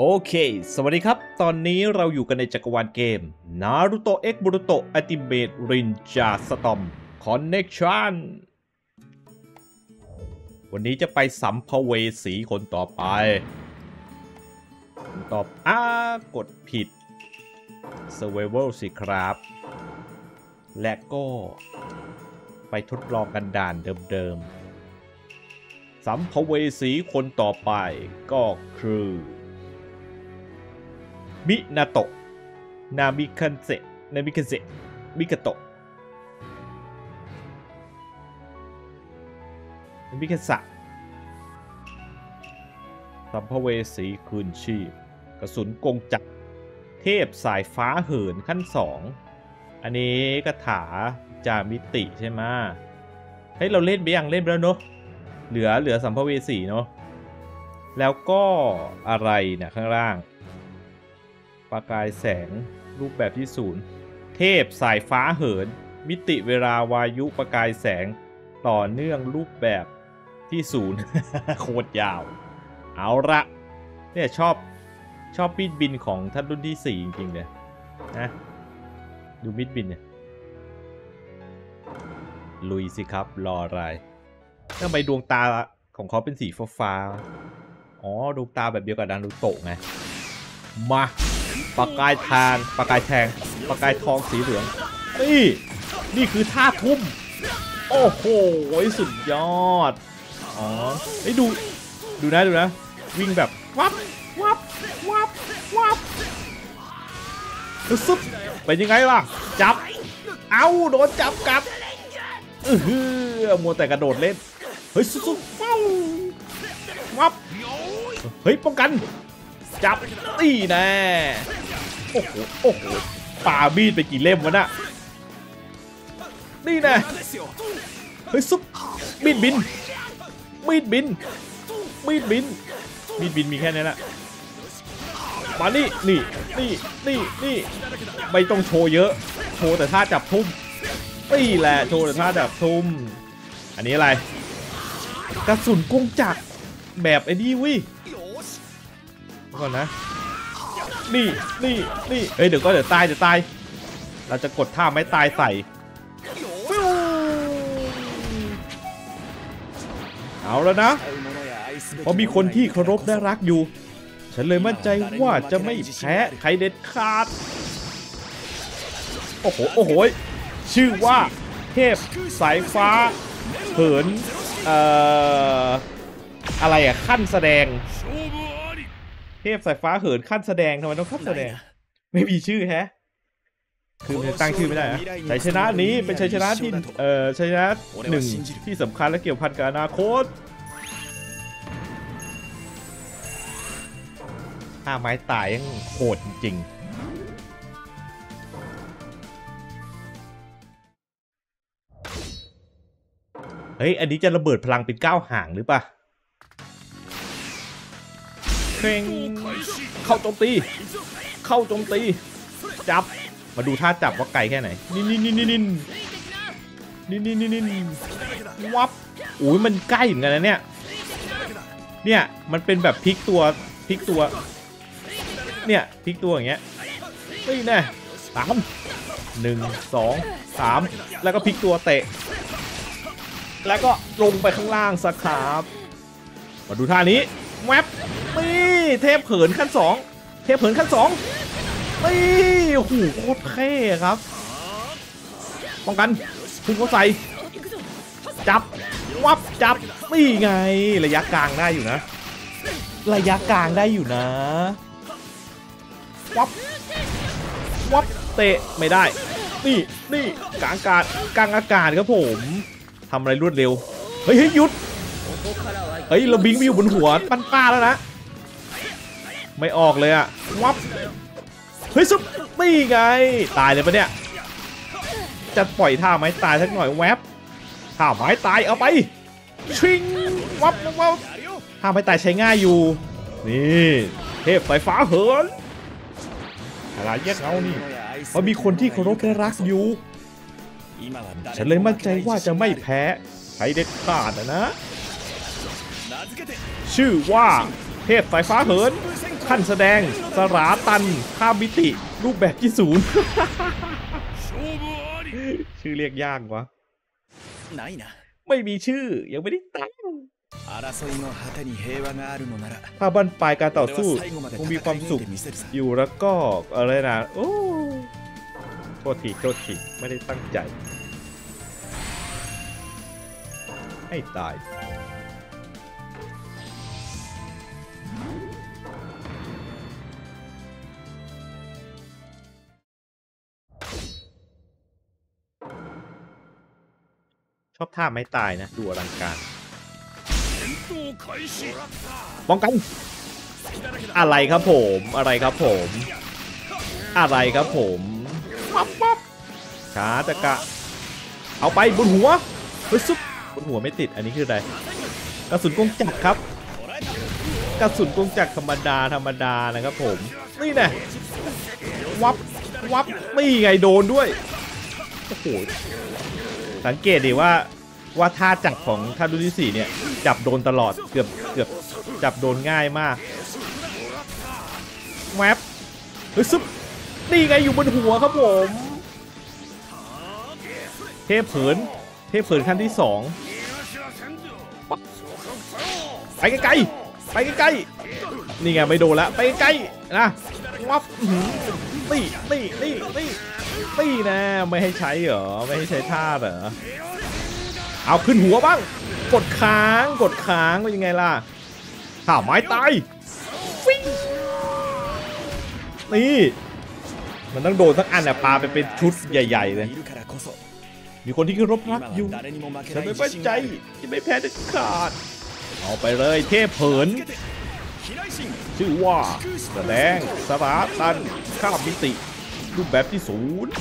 โอเค สวัสดีครับ ตอนนี้เราอยู่กันในจักรวาลเกม Naruto X Boruto Ultimate Ninja Storm Connection วันนี้จะไปสัมภเวสีคนต่อไป ตอบอ้ากดผิด Survival สิครับ และก็ไปทดลองกันด่านเดิมๆ สัมภเวสีคนต่อไปก็คือ มินาโตะ นามิคันเซะนามิคันเซะมิกาโตะนามิคันสะสัมภเวสีคืนชีพ กระสุนกงจักร เทพสายฟ้าเหินขั้นสอง อันนี้กระถาจามิติใช่ไหมเฮ้ยเราเล่นไปยังเล่นไปแล้วเนอะเหลือเหลือสัมภเวสีเนอะแล้วก็อะไรเนี่ยข้างล่าง ประกายแสง รูปแบบที่ศูนย์เทพสายฟ้าเหิน มิติเวลาวายุประกายแสง ต่อเนื่องรูปแบบที่ศูนย์โคตรยาว เอาละเนี่ยชอบชอบมิดบินของท่านรุ่นที่ 4 จริงๆเลยนะดูมิดบินเนี่ยลุยสิครับ รออะไรทำไมดวงตาของเขาเป็นสีฟ้า อ๋อ ดวงตาแบบเดียวกับนารูโตะไง มาปากกายทางปากกายแทงปากกายทองสีเหลืองนี่นี่คือท่าทุ่ม โอ้โหสุดยอดอ๋อไอ้ดูดูนะดูนะวิ่งแบบวับวับวับวับซุบเป็นยังไงล่ะ จับ เอาโดนจับกลับเออหือมัวแต่กระโดดเล่น เฮ้ยซุบๆเฝ้าวับ เฮ้ย ป้องกัน จับตีแน่โอ้โหโอ้โหป่ามีดไปกี่เล่มวะน่ะนี่แน่เฮ้ยซุปมีดบินมีดบินมีดบินมีดบินมีแค่นี้แหละมานี่นี่นี่นี่นี่ไม่ต้องโชว์เยอะ โชว์แต่ท่าจับทุ่มนี่แหละโชว์แต่ท่าจับทุ่ม อันนี้อะไรกระสุนกงจักรแบบไอ้นี่วิ ก่อนนะนี่นี่นี่เฮ้ยเดี๋ยวก็เดี๋ยวตายเดี๋ยวตาย เราจะกดท่าไม้ตายใส่ฟิวเอาแล้วนะเพราะมีคนที่เคารพและรักอยู่ ฉันเลยมั่นใจว่าจะไม่แพ้ใครเด็ดขาด โอ้โห โอ้โห ชื่อว่าเทพสายฟ้าเหิน เอ่อ อะไรอะขั้นแสดงเท พสายฟ้าเหินขั้นแสดงทำไมต้องขั้นแสดง ไม่มีชื่อแฮะ คือมันจะตั้งชื่อไม่ได้นะชัยชนะนี้เป็นชัยชนะที่เอ่อชัยชนะหนึ่งที่สำคัญและเกี่ยวพันกับอนาคตท่าไม้ตายยังโหดจริงเฮ้ย อันนี้จะระเบิดพลังเป็นก้าวห่างหรือปะ เพลงเข้าโจมตี เข้าโจมตี จับ มาดูท่าจับว่าไกลแค่ไหนนี่นี่นี่นี่นี่นี่นี่นี่นี่วับอุ้ยมันใกล้เหมือนกันนะเนี่ย เนี่ย มันเป็นแบบพลิกตัวพลิกตัว เนี่ยพลิกตัวอย่างเงี้ยนี่แน่สามหนึ่งสองสามแล้วก็พลิกตัวเตะ แล้วก็ลงไปข้างล่างสักครับ มาดูท่านี้แวบ นี่เทพเผินขั้นสองเทพเผินขั้นสองนี่โอ้โหโคตรเท่ครับป้องกันพุ่งเขาใส่จับวับจับนี่ไงระยะกลางได้อยู่นะ ระยะกลางได้อยู่นะวับวับเตะไม่ได้ นี่นี่กลางอากาศกลางอากาศครับผมทำอะไรรวดเร็ว เฮ้ยหยุด เฮ้ยเราบิงไปอยู่บนหัวปั้นป้าแล้วนะ ไม่ออกเลยอะวับเฮ้ยซุปนี่ไง ตายเลยปะเนี่ย จะปล่อยท่าไม้ตายสักหน่อยแวบท่าไม้ตายเอาไป ชิง วับวับวับท่าไม้ตายใช้ง่ายอยู่ นี่เทพสายฟ้าเหินอะไรแยกเงานี่เพราะมีคนที่เคารพและรักอยู่ ฉันเลยมั่นใจว่าจะไม่แพ้ใครเด็ดขาดนะนะชื่อว่าเทพสายฟ้าเหิน ขั้นแสดงสราตันข้ามมิติ รูปแบบที่ศูนย์ชื่อเรียกยากวะไม่มีชื่อ ยังไม่ได้ตั้งถ้าบั้นปลายการต่อสู้คงมีความสุขอยู่แล้วก็อะไรนะ โอ้โทษทีโทษทีไม่ได้ตั้งใจ ให้ตาย ชอบท่าไม้ตายนะ ดูอลังการป้องกัน อะไรครับผม อะไรครับผม อะไรครับผมปั๊บปั๊บช้าตะกะ เอาไปบนหัวเฮ้ยซุปบนหัวไม่ติดอันนี้คืออะไรกระสุนกงจักรครับ กระสุนกงจักรธรรมดาธรรมดานะครับผม นี่แน่วับวับนี่ไงโดนด้วยโอ้โห สังเกตดิว่าว่าท่าจับของท่านรุ่นที่สี่เนี่ยจับโดนตลอดเกือบเกือบจับโดนง่ายมากแวบเฮ้ยซึบนี่ไงอยู่บนหัวครับผม เทพเผินเทพเผินขั้นที่สองไปไกลๆไปไกลๆนี่ไงไม่โดนละไปไกลๆนะวับอื้อหือ ตี้แน่ไม่ให้ใช้เหรอ ไม่ให้ใช้ท่าเหรอ เอาขึ้นหัวบ้าง กดค้างกดค้างเป็นยังไงล่ะข่าไม้ตายนี่มันต้องโดนสักอันน่ยปลาไปเป็นชุดใหญ่ ๆ เลย มีคนที่รบรักอยู่ฉันไม่ไว้ใจจะไม่แพ้เด็ดขาด เอาไปเลยเทพเผิน ชื่อว่าแสดงสาราตันข้ามมิติ รูปแบบที่ศูนย์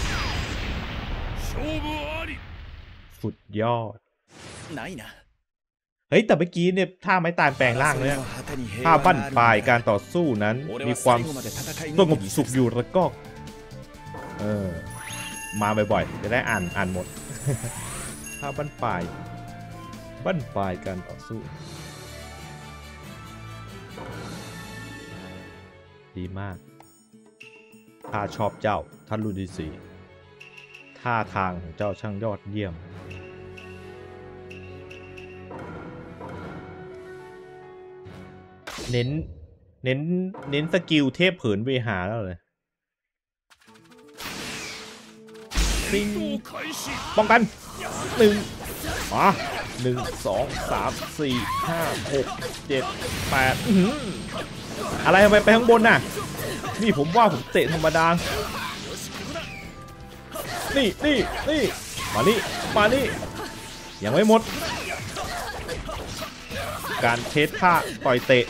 สุดยอดไหนนะเฮ้ย แต่เมื่อกี้เนี่ยท่าไม้ตายแปลงร่างเนี่ยท่าบั้นปลายการต่อสู้นั้น มีความสงบสุขอยู่แล้วก็ เออ มาบ่อยๆ จะได้อ่านอ่านหมดท่าบั้นปลาย บั้นปลายการต่อสู้ ดีมาก ข้าชอบเจ้าท่านรุ่นที่สี่ท่าทางของเจ้าช่างยอดเยี่ยม เน้น เน้น เน้นสกิลเทพเผินเวหาแล้วเลยปิงป้องกันหนึ่งมาหนึ่งสองสามสี่ห้าหกเจ็ดแปดอื้อหืออะไรทำไมไปข้างบนน่ะ นี่ผมว่าผมเตะธรรมดา นี่นี่นี่มานี่มานี่ยังไม่หมด การเทสท่าต่อยเตะ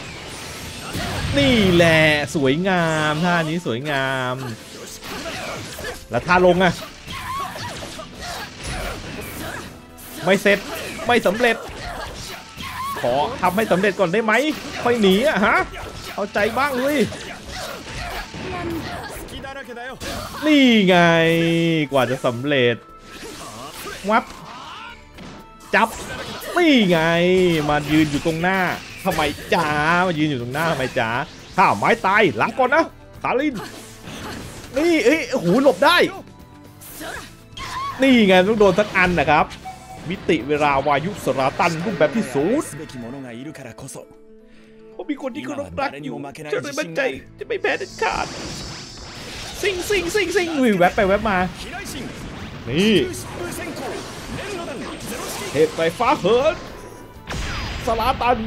นี่แหละสวยงามท่านี้สวยงาม แล้วท่าลงอะไม่เสร็จไม่สำเร็จ ขอทำให้สำเร็จก่อนได้ไหมค่อยหนีอะฮะ เอาใจบ้างเลย นี่ไง กว่าจะสำเร็จ วับ จับ นี่ไง มายืนอยู่ตรงหน้าทำไมจ๋ามายืนอยู่ตรงหน้าทำไมจ๋าข้าไม้ตายหลังก่อนนะคาลิน นี่เอ้ยหูหลบได้ นี่ไงต้องโดนสักอันนะครับ มิติเวลาวายุสราตันรูปแบบที่สูดงผมมีคนที่เคารพรักอยู่จะไม่มั่นใจจะไม่แพ้เด็ดขาด ซิงซิงซิงซิงวิวแวบไปแวบมา นี่เหตุไฟฟ้าเหินสลาตัน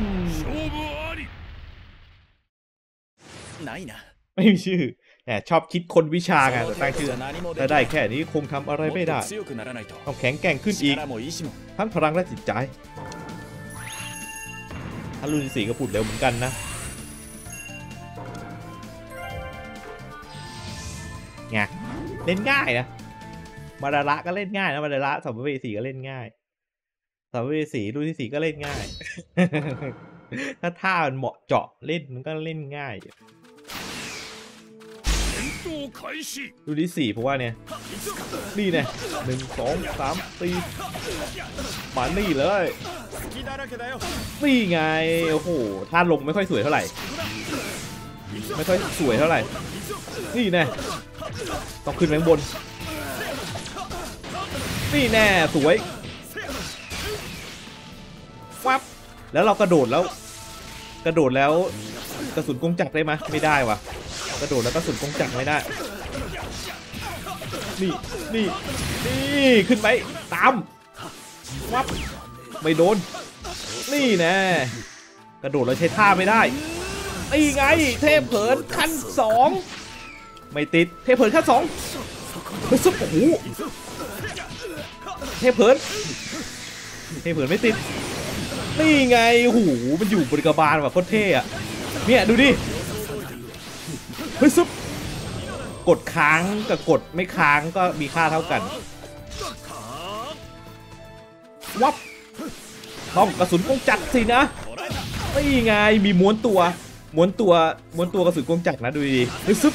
ไม่มีชื่อแหมชอบคิดคนวิชาไงแต่ตั้งชื่อแต่ได้แค่นี้คงทำอะไรไม่ได้ ต้องแข็งแกร่งขึ้นอีก ทั้งพลังและจิตใจถ้ารุนสีก็พูดเร็วเหมือนกันนะ ไงเล่นง่ายนะมาดาระก็เล่นง่ายนะมาดาระสัมภเสีก็เล่นง่ายสัมภเสีรูที่สีก็เล่นง่าย ถ้าท่ามันเหมาะเจาะเล่นมันก็เล่นง่ายดูที่สี่เพราะว่าเนี่ยนี่เนี่ยหนึ่งสองสามตีมานี่เลยนี่ไงโอ้โหท่าลงไม่ค่อยสวยเท่าไหร่ ไม่ค่อยสวยเท่าไหร่ นี่แน่ ต้องขึ้นไปข้างบน นี่แน่สวยฟับแล้วเรากระโดดแล้ว กระโดดแล้วกระสุนกงจักรได้ไหมไม่ได้วะกระโดดแล้วกระสุนกงจักรไม่ได้ นี่นี่นี่ขึ้นไปตามวับไม่โดน นี่แน่กระโดดแล้วใช้ท่าไม่ได้นี่ไง เทพเผินขั้นสอง ไม่ติดเทพเผินขั้นสองเฮ้ยซุปโอ้โหเทพเผินเทพเผินไม่ติดนี่ไงโอ้โหมันอยู่บริกรบาลแบบโคตรเท่อะเนี่ยดูดิเฮ้ยซุปกดค้างกับกดไม่ค้างก็มีค่าเท่ากันวับต้องกระสุนกงจักรสินะนี่ไงมีม้วนตัวม้วนตัวม้วนตัวกระสุนกงจักรนะดูดีๆเฮ้ยซุป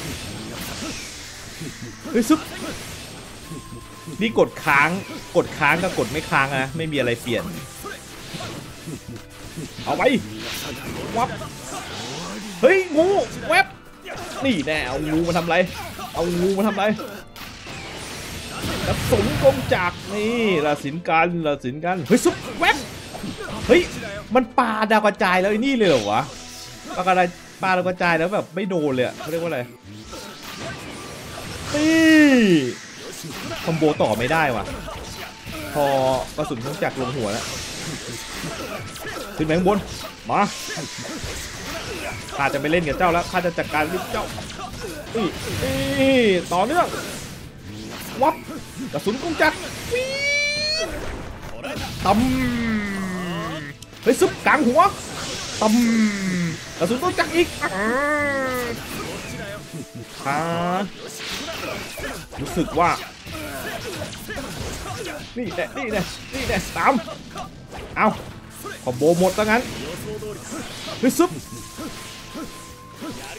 ฮ้ยซุปนี่กดค้างกดค้างกับกดไม่ค้างนะไม่มีอะไรเปลี่ยน เอาไปวับเฮ้ยงูแวบนี่แน่เอางูมาทำไร เอางูมาทำไรกระสุนกงจักนี่ละสินกันละสินกันเฮ้ยซุปแวบเฮ้ยมันปลาดาวกระจายแล้วไอ้นี่เลยเหรอวะปลากระจายปาดาวกระจายแล้วแบบไม่โดนเลยเขาเรียกว่าอะไร คอมโบต่อไม่ได้ว่ะ พอกระสุนกงจักรลงหัวแล้วขึ้นไปข้างบน มาข้าจะไปเล่นกับเจ้าแล้วข้าจะจัดการกับเจ้านี่นี่ต่อเนื่องวับกระสุนกงจักรวีตำเฮ้ยซุปกลางหัวตำกระสุนกงจักรอีกอ่า รู้สึกว่า นี่แน่นี่แน่นี่แน่สามเอาคอโบหมดแล้วงั้นฮึซึบ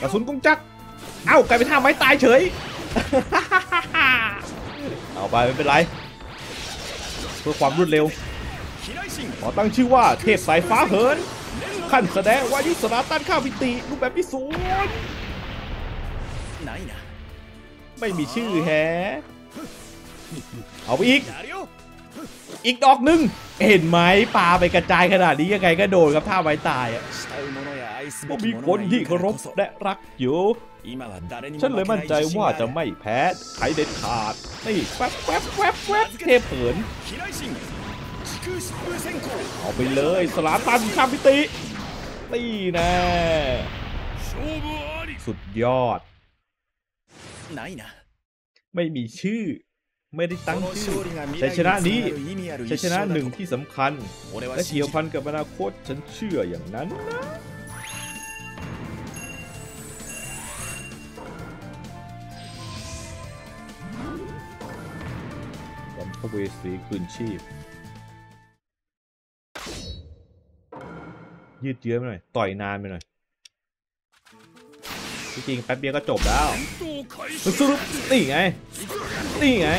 กระสุนกุ้งจัก เอากลายเป็นท่าไม้ตายเฉย เอาไปไม่เป็นไร เพื่อความรวดเร็ว ขอตั้งชื่อว่าเทพสายฟ้าเหิน ขั้นแสดงว่ายุทธศาต้านข้าวิตีรูปแบบที่สูง ไม่มีชื่อแฮเอาไปอีก อีกดอกหนึ่งเห็นไหมปลาไปกระจายขนาดนี้ยังไงก็โดนครับท่าไว้ตายอะก็มีคนที่เคารพและรักอยู่ฉันเลยมั่นใจว่าจะไม่แพ้ใครเด็ดขาดนี่แวบแวบแวบบเทพเผินเอาไปเลยสลาตันข้ามพิตินี่นะ สุดยอด ないな ไม่มีชื่อ ไม่ได้ こ ตั้ง の ชื่อ 勝利が未 ชัย 来 ชนะ につ นี้ ながる意味ある ชัย 一 ชนะ 勝 หนึ่ง だと ที่สำคัญ 俺は และ 信 เกี่ยว じ พันกับอนาคต ฉันเชื่ออย่างนั้นนะสัมภเวสีคืนชีพ ยืดเยื้อไปหน่อย ต่อยนานไปหน่อย ที่จริงแป๊บเดียวก็จบแล้วสรุปนี่ไงนี่ไง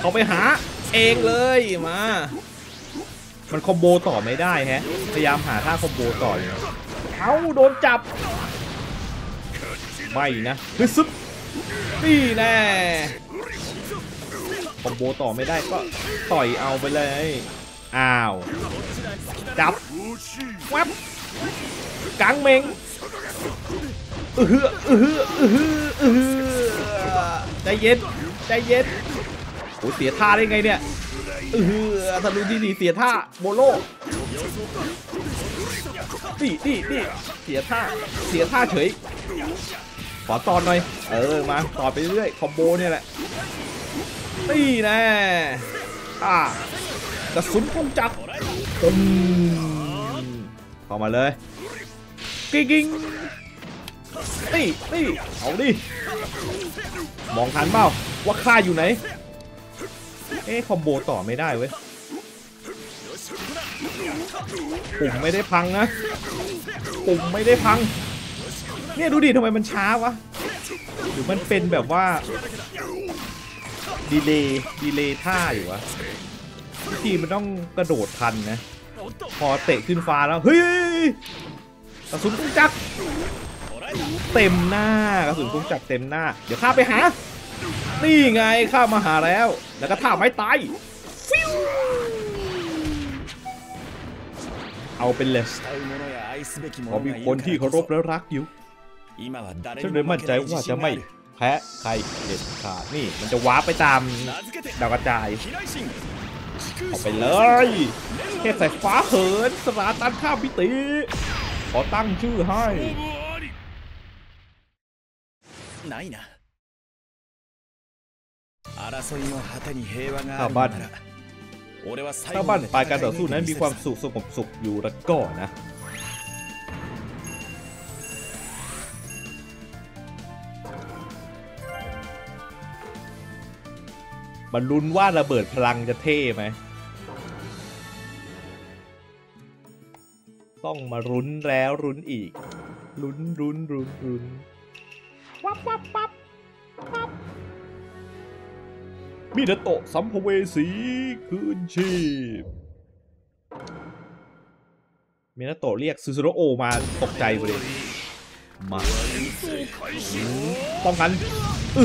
เขาไปหาเองเลยมา มัน combo ต่อไม่ได้แฮะ พยายามหาท่า combo ต่ออยู่เอาโดนจับ ไม่นะฮึซึบนี่แน่คอมโบต่อไม่ได้ก็ต่อยเอาไปเลย อ้าว จับแวบกังเมง อือออือออือออืออใจเย็นใจเย็นโอ้เสียท่าได้ไงเนี่ยเออหือธนูที่ดีเสียท่าโมโลนี่นี่นี่เสียท่าเสียท่าเฉยขอตอนหน่อย เออมาต่อไปเรื่อยคอมโบเนี่ยแหละนี่แน่อ่ากระสุนกงจักรปุ้มเข้ามาเลย กิ้งกิ้ง นี่นี่เอาดิ มองทันเปล่า ว่าข้าอยู่ไหน เอ๊ะคอมโบต่อไม่ได้เว้ยปุ่มไม่ได้พังนะ ปุ่มไม่ได้พัง เนี่ยดูดิทำไมมันช้าวะ หรือมันเป็นแบบว่า ดีเลย์ดีเลย์ท่าอยู่วะวิธีมันต้องกระโดดทันนะ พอเตะขึ้นฟ้าแล้ว เฮ้ยกระสุนกุ้งจักร เต็มหน้ากระสุนพุ่งจับเต็มหน้า เดี๋ยวข้าไปหา นี่ไงข้ามาหาแล้ว แล้วก็ท่าไม้ตายเอาเป็นเลสเขามีคนที่เคารพและรักอยู่ฉันเลยมั่นใจว่าจะไม่แพ้ใครเด็ดขาดนี่มันจะว้าไปตามดาวกระจายเอาไปเลยเทพสายฟ้าเหินสลาตันข้าพิติ ขอตั้งชื่อให้ ないな争いの果てに平和があるの ถ้าบ้าน なら俺は最 ถ้า 後 บ้าน まで ปลายการต่อ 戦い สู้ 抜いて นั้น み มี せ ความ るさ สุขสงบสุขอยู่แล้วก็นะ บรรลุนว่าระเบิดพลังจะเท่ไหม ต้องมารุ้นแล้วรุ้นอีก รุ้นรุ้นรุ้นรุ้น วับวับวับวับมีนาโตะสัมภเวสีคืนชีพมีนาโตะเรียกซูซูโรโอมาตกใจเลยมาป้องกันเอ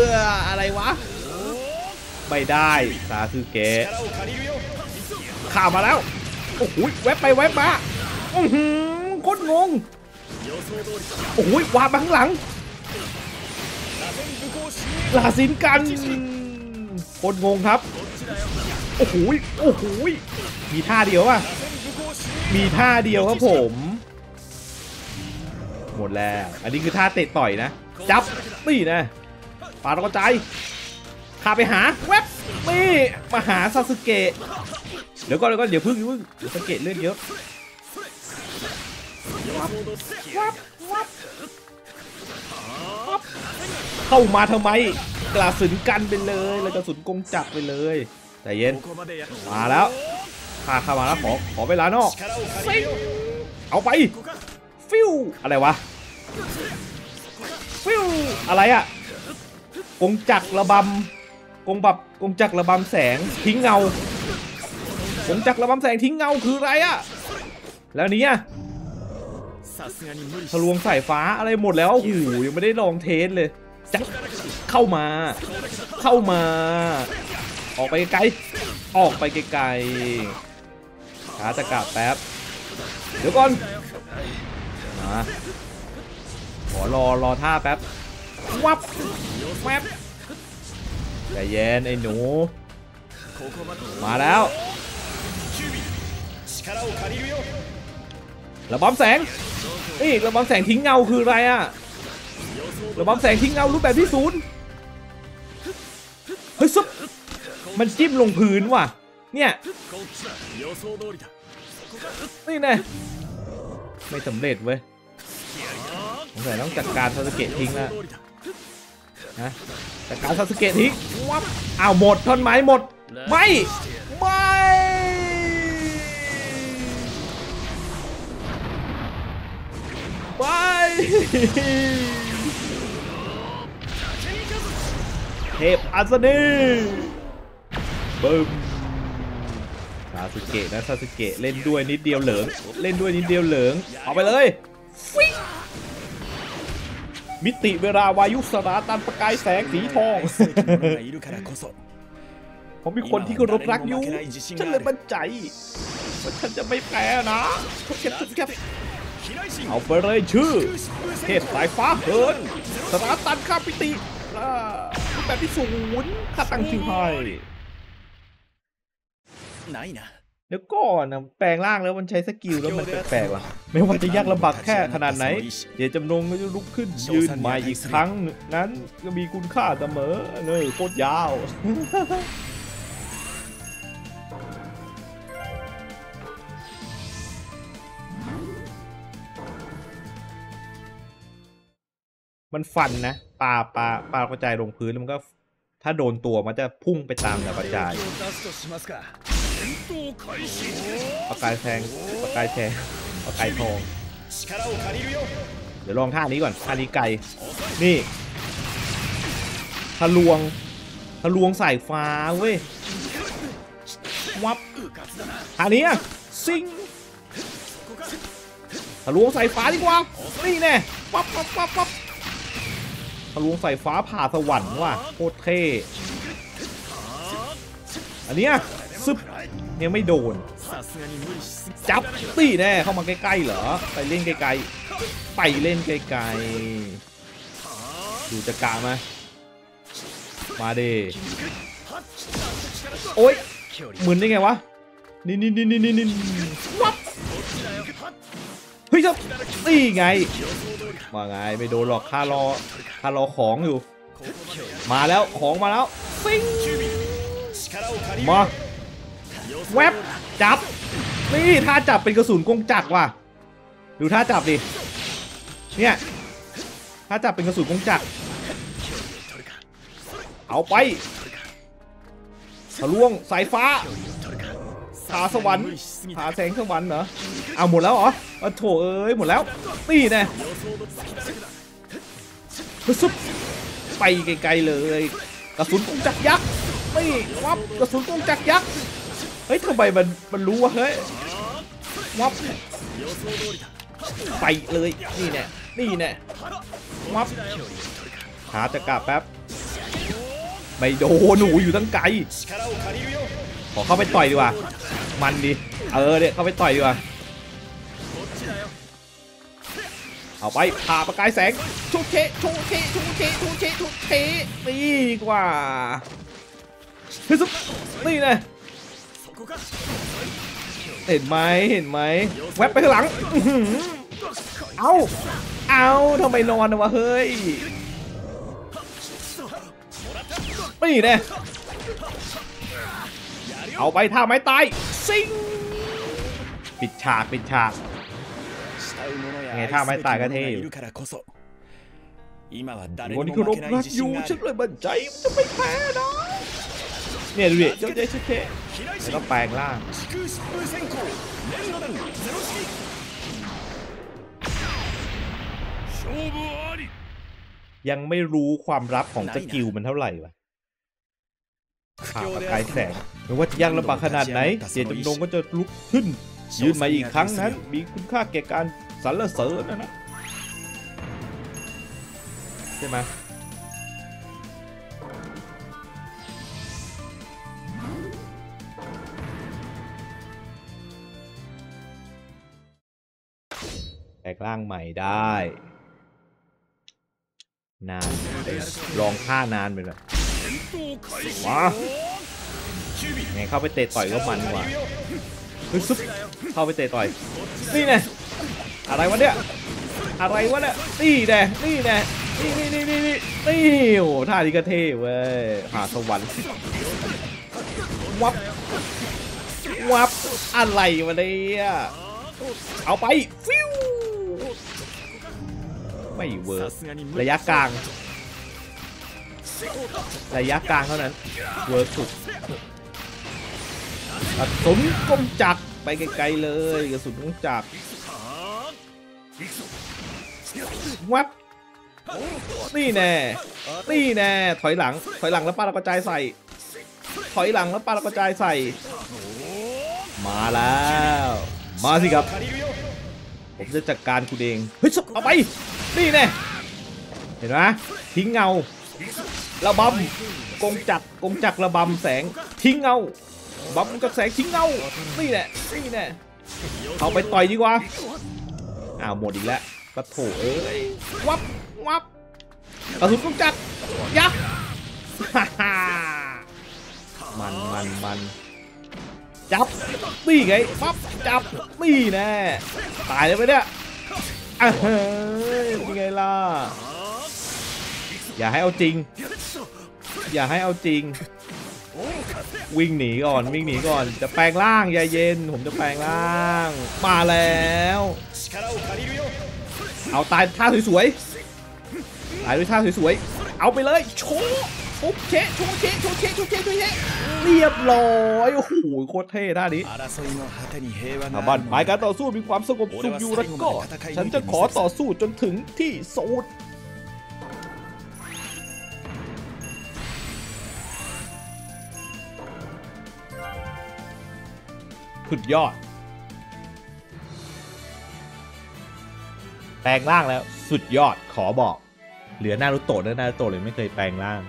ออะไรวะ ไม่ได้สาคือแกข่าวมาแล้ว โอ้โหแวบไปแวบมาอือหือคตรงง โอ้โหวาบมาข้างหลัง ลาสินกันคนงงครับ โอ้โหโอ้โหมีท่าเดียวว่ะมีท่าเดียวครับผม หมดแล้ว อันนี้คือท่าเตะต่อยนะ จับนี่นะปาดกระจายพาไปหาเว็บนี่มาหาซาสึเกะเดี๋ยวก่อนเดี๋ยวก่อนเดี๋ยวพึ่งพึ่งซาสึเกะเลือดเยอะวับวับวับ เข้ามาทำไม กระสุนกันไปเลยแล้วกระสุนกงจักรไปเลยใจเย็นมาแล้วพาเข้ามาแล้วขอขอเวลานอกเอาไปฟิวอะไรวะฟิวอะไรอะกงจักรระบำกงแบบกงจักรระบำแสงทิ้งเงากงจักรระบำแสงทิ้งเงาคืออะไรอะแล้วนี้อะทะลวงสายฟ้าอะไรหมดแล้วโอ้โหยังไม่ได้ลองเทสเลย จะเข้ามา เข้ามา ออกไปไกลออกไปไกลขาจะกลับแป๊บ เดี๋ยวก่อนมาขอรอรอท่าแป๊บ วับแป๊บใจเย็นไอ้หนู มาแล้วระบอมแสงนี่ระบอมแสงทิ้งเงาคืออะไรอะ ระวังแสงทิ้งเงารูปแบบที่ศูนย์เฮ้ยซุปมันจิ้มลงพื้นว่ะ เนี่ย นี่ไงไม่สำเร็จเว้ยสงสัยต้องจัดการซาสเกะทิ้งละนะจัดการซาสเกะทิ้งวับอ้าวหมดท่อนไม้หมด ไม่ ไม่ไป เทพอัศนีบึมซาสุเกะนะซาสุเกะเล่นด้วยนิดเดียวเหลืองเล่นด้วยนิดเดียวเหลืองเอาไปเลยมิติเวลาวายุสราตันประกายแสงสีทองผมมีคนที่ก็รบรักอยู่ฉันเลยมั่นใจว่าฉันจะไม่แพ้นะเก็บเก็บเอาไปเลยชื่อ เทพสายฟ้าเฮิร์นสราตันข้าพิติ แบบที่ศูนย์ค่าตั้งชื่อให้ไหนนะเดี๋ยวก่อนนะแปลงร่างแล้วมันใช้สกิลแล้วมันแปลกๆว่ะ ไม่ว่าจะยากลำบากแค่ขนาดไหน เดี๋ยวจำนงก็จะลุกขึ้นยืนใหม่อีกครั้งนั้นก็มีคุณค่าเสมอเนอโคตรยาว มันฟันนะปลาปลาปลากระจายลงพื้นแล้วมันก็ ถ้าโดนตัวมันจะพุ่งไปตามแต่กระจายประกายแทงประกายแทงประกายทองเดี๋ยวลองท่านี้ก่อนท่านี้ไกลนี่ทะลวงทะลวงสายฟ้าเว้ยวับท่านี้ซิงทะลวงสายฟ้าดีกว่านี่แน่ปั๊บปั๊บปั๊บปั๊บ ทะลวงใส่ฟ้าผ่าสวรรค์ว่ะโคตรเท่อันนี้ยซึบเนี่ยไม่โดน จับตีแน่เข้ามาใกล้ๆเหรอ ไปเล่นไกลๆ ไปเล่นไกลๆ ดูจะกลาไหมมาเดโอ้ยเหมือนได้ไงวะ นี่นี่นี่นี่นี่วับ ฮ้ยจะนี่ไง มาไงไม่โดนหรอกข้ารอข้ารอของอยู่ มาแล้วของมาแล้วฟิงมาแวบจับ นี่ท่าจับเป็นกระสุนกงจักรว่ะ ดูท่าจับดิ เนี่ยท่าจับเป็นกระสุนกงจักร เอาไปทะลวงสายฟ้า หาสวรรค์หาแสงสวรรค์เหรอเอาหมดแล้วเหรอโถเอ้ยหมดแล้วตีแน่ซุบไปไกลๆเลยกระสุนกงจักรยักษ์ไม่วับกระสุนกงจักรยักษ์เฮ้ยทำไมมันมันรู้วะเฮ้ยวับไปเลยนี่แน่นี่แน่วับหาจะกลับแป๊บไม่โดนหนูอยู่ตั้งไกล ขอเข้าไปต่อยดีกว่า มันดี เออเนี่ยเข้าไปต่อยดีกว่า เอาไปผ่าประกายแสงชูเชชูเชชูเชชูเชชูเชดีกว่าเฮึซุนี่นะเห็นไหมเห็นไหมแวบไปข้างหลัง เอาเอาทำไมนอนวะเฮ้ยนี่นะ เอาไปท่าไม้ตายซิงปิดฉากปิดฉากไงท่าไม้ตายก็เท่อยู่คนที่เคารพรักอยู่ฉันเลยบันใจมันจะไม่แพ้นะเนี่ยดูดิเจ้าใจ๊เจ๊แล้วก็แปลงร่างยังไม่รู้ความรับของสกิลมันเท่าไหร่วะ ผ่าประกายแสงไม่ว่าจะยากลำบากขนาดไหนเจตจำนงก็จะลุกขึ้น ยืนมาอีกครั้งนั้น มีคุณค่าแก่การสรรเสริญนะนะใช่ไหมแปลงร่างใหม่ได้ นานลองท่านานไปเลย วะเเข้าไปเตะต่อยก็มันกว่าฮึซุปเข้าไปเตะต่อยนี่ไงอะไรวะเนี่ยอะไรวะเนี่ยนี่แน่นี่แน่นี่นี่นี่นี่นี่นี่โอ้ท่าดีก็เท่เว้ยหาสวรรค์วับวับอะไรวะเนี่ยเอาไปฟิวไม่เวิร์กระยะกลาง ระยะกลางเท่านั้นเวิร์กสุดกระสุนก้มจักไปไกลๆเลยกระสุนก้มจักวัดนี่แน่นี่แน่ถอยหลัง ถอยหลังแล้วป้าเะกระจายใส่ ถอยหลังแล้วป้าเะกระจายใส่ มาแล้ว มาสิครับ ผมจะจัดการคุณเองเฮ้ยสุดเอาไป นี่แน่เห็นไหมทิ้งเงา ระบำกงจักกงจักระบำแสงทิ้งเงาบำกับแสงทิ้งเงานี่แน่นี่แน่เอาไปต่อยดีกว่าอ้าวหมดอีกแล้วปะโถเอ้ยวับวับกระสุนกงจักยักษ์มันมันมันจับนี่ไงปั๊บจับนี่แน่ตายเลยไหมเนี่ยอะเฮ้ยยังไงล่ะอย่าให้เอาจริง อย่าให้เอาจริง วิ่งหนีก่อนวิ่งหนีก่อน จะแปลงร่างย่าเย็น ผมจะแปลงร่าง มาแล้ว เอาตายท่าสวยๆตายด้วยท่าสวยๆเอาไปเลยโชว์ปุ๊บเชโชว์เชโชว์เชโชว์เชโชว์เชเรียบร้อยโอ้โหโคตรเท่ท่านี้ถ้าบ้านหมายการต่อสู้มีความสงบสุขอยู่แล้วก็ ฉันจะขอต่อสู้จนถึงที่สุด สุดยอด แปลงร่างแล้วสุดยอดขอบอก เหลือนารุโตะนะนารุโตะเลยไม่เคยแปลงร่าง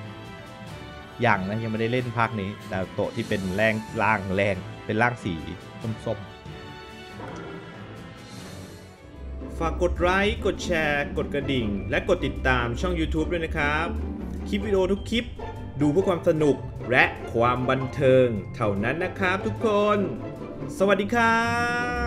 อย่างนะยังไม่ได้เล่นภาคนี้นารุโตะที่เป็นแรงร่างแรงเป็นร่างสีส้มๆฝากกดไลค์กดแชร์ กดกระดิ่ง และกดติดตามช่อง YouTube ด้วยนะครับ คลิปวิดีโอทุกคลิปดูเพื่อความสนุกและความบันเทิงเท่านั้นนะครับทุกคน สวัสดีครับ